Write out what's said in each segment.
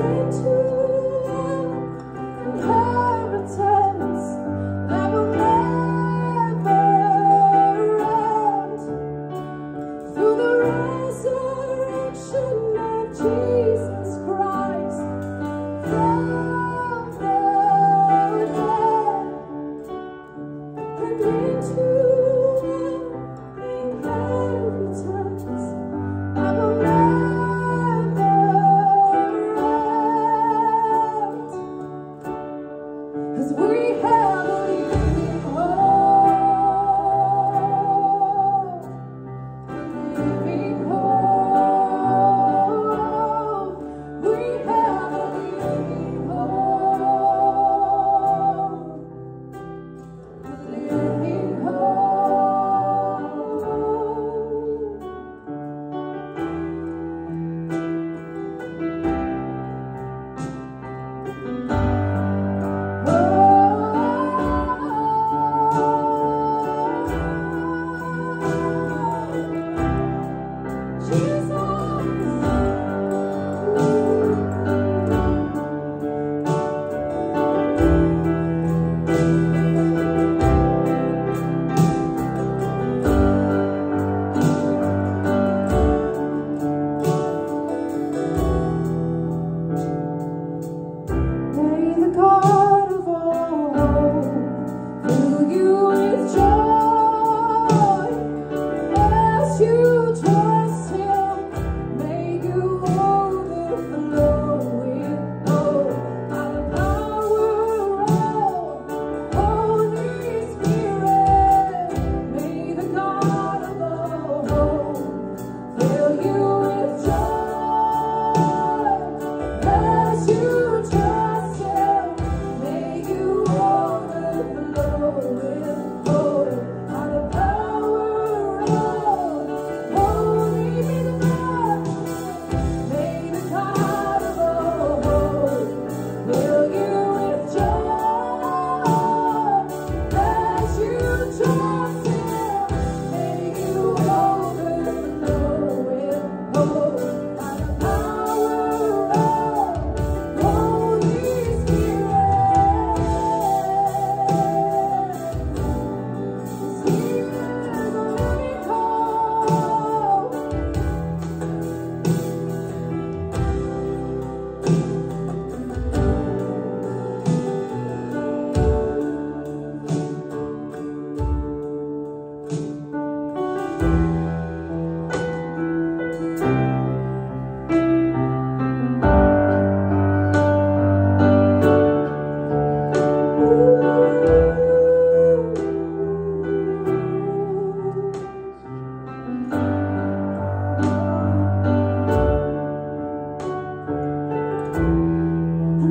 to Jesus.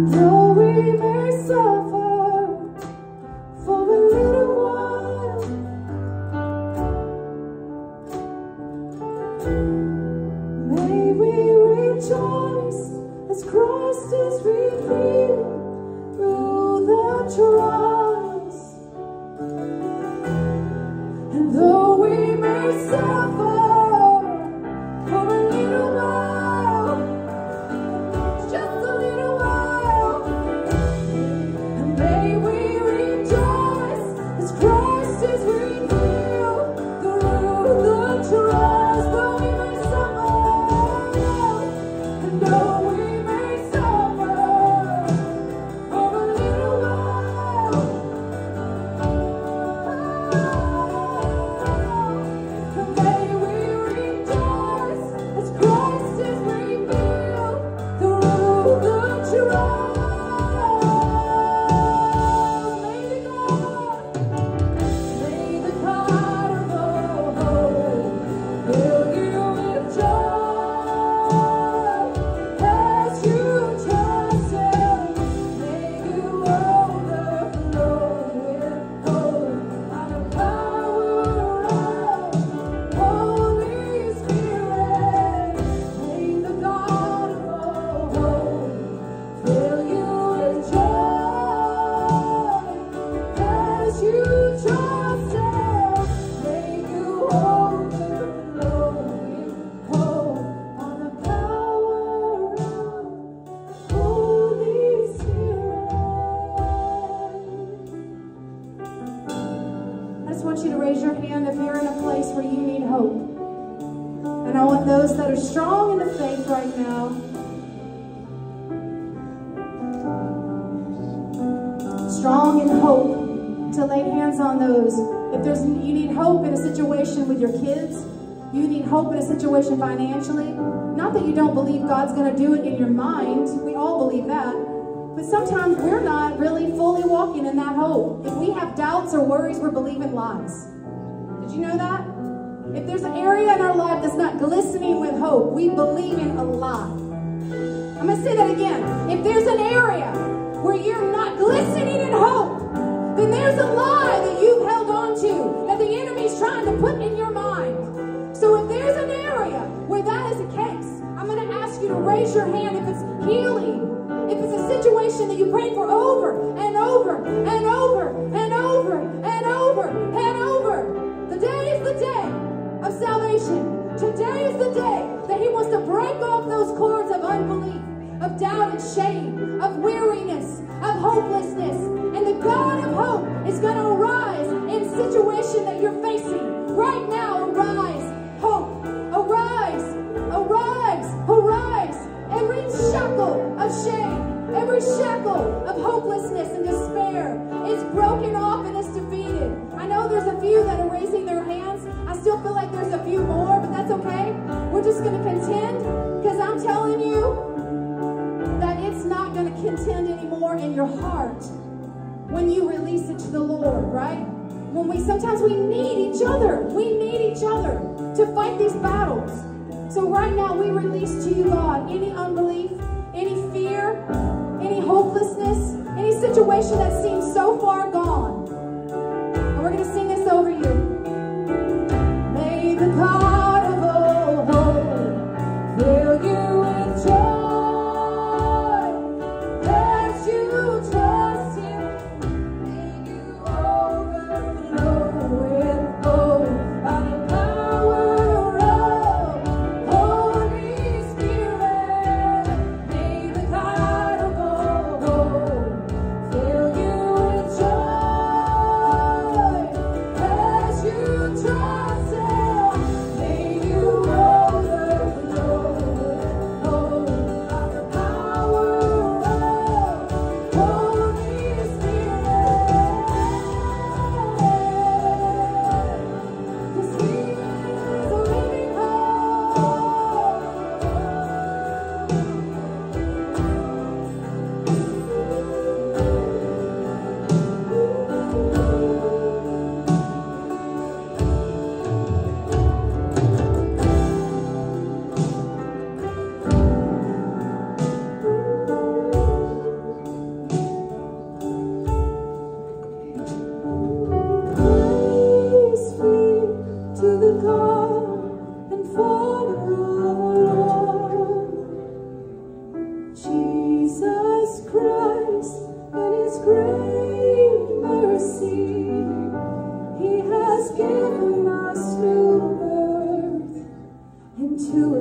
Though we may suffer for a little while, may we rejoice as Christ is revealed through the trials. And though we may suffer, want you to raise your hand if you're in a place where you need hope. And I want those that are strong in the faith right now strong in hope to lay hands on those. If there's you need hope in a situation with your kids, you need hope in a situation financially. Not that you don't believe God's going to do it in your mind. We all believe that. But sometimes we're not really fully walking in that hope. If we have doubts or worries, we're believing lies. Did you know that? If there's an area in our life that's not glistening with hope, we believe in a lie. I'm going to say that again. If there's an area where you're not glistening in hope, then there's a lie that you've held on to that the enemy's trying to put in your mind. So if there's an area where that is the case, I'm going to ask you to raise your hand if it's healing, if it's a situation that you prayed for over and over and over and over and over and over. The day is the day of salvation. Today is the day that He wants to break off those cords of unbelief, of doubt and shame, of weariness, of hopelessness. And the God of hope is going to arise in situation that you're facing. Right now, arise. Shackle of hopelessness and despair is broken off and is defeated. I know there's a few that are raising their hands. I still feel like there's a few more, but that's okay. We're just going to contend because I'm telling you that it's not going to contend anymore in your heart when you release it to the Lord, right? When we sometimes we need each other. We need each other to fight these battles. So right now we release to you, God, any unbelief, any any hopelessness, any situation that seems so far gone. And we're going to sing this over you. Praise given us new birth into